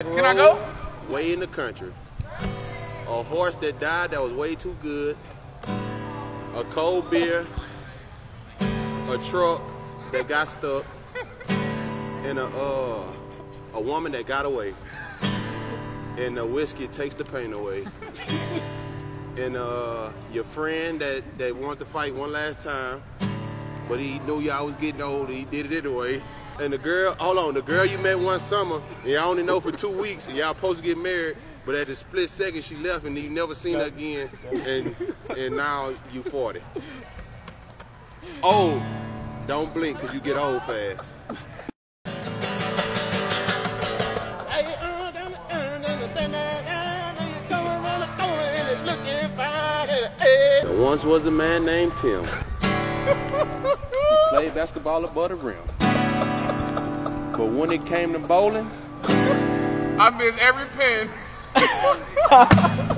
Can I go? Way in the country. A horse that died that was way too good. A cold beer. A truck that got stuck. And a uh, a woman that got away. And the whiskey takes the pain away. and uh, your friend that, that wanted to fight one last time, but he knew y'all was getting old and he did it anyway. And the girl, hold on, the girl you met one summer and y'all only know for two weeks and y'all supposed to get married, but at the split second she left and you never seen her again and and now you 40. Old, don't blink cause you get old fast. There once was a man named Tim. he played basketball above the rim. But when it came to bowling, I miss every pin.